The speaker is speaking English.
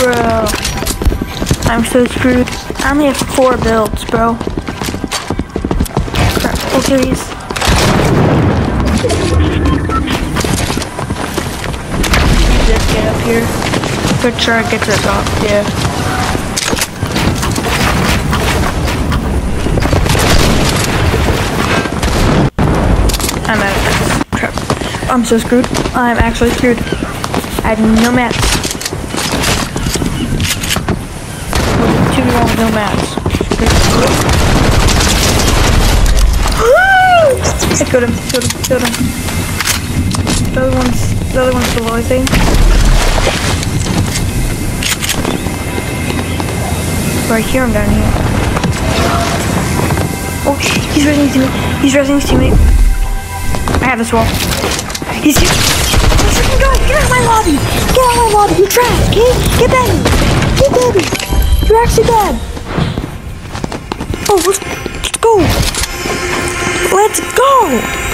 Bro. I'm so screwed. I only have four builds, bro. Oh, here. Just get up here. Good try to get to the top. Yeah. I'm out of mats. Crap. I'm so screwed. I'm actually screwed. I have no mats. With no mats. I killed him, killed him, killed him. The other one's, the other one's below, I think. Right here, I'm down here. Oh, he's resing his teammate. He's resing his teammate. I have this wall. He's here. Oh freaking god, get out of my lobby! Get out of my lobby, you're trash, okay? Get back! Get baby! You're actually bad! Oh, let's go! Let's go!